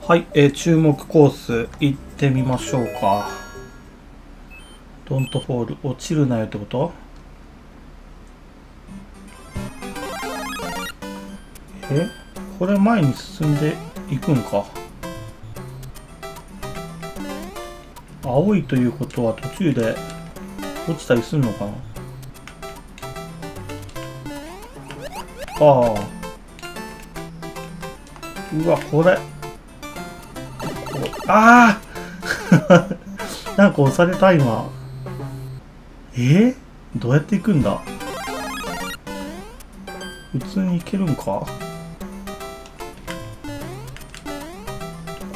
はい、えー注目コース行ってみましょうか。ドントフォール、落ちるなよってこと？え？これ前に進んでいくんか？青いということは途中で落ちたりするのかな？ああうわこれ。ああ なんか押された今。え？ー、どうやって行くんだ？普通に行けるんか？こ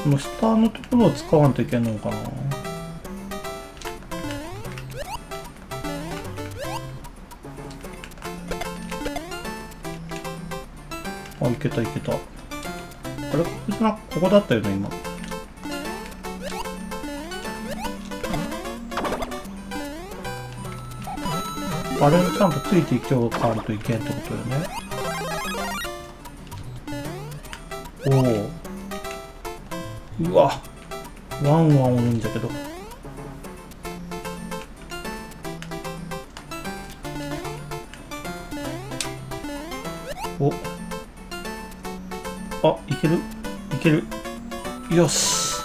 の下のところを使わんといけんのかな？あ、いけたいけた。あれここじゃなここだったよね、今。あれちゃんとついていきょうかんといけんってことよね。おお。うわ。ワンワンおるんじゃけど。お。あ、いける？いける。よし。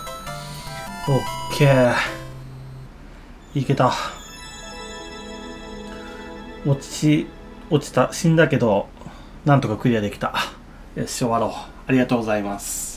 オッケー。いけた。落ち、落ちた。死んだけど、なんとかクリアできた。よし、終わろう。ありがとうございます。